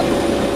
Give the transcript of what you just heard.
Woo!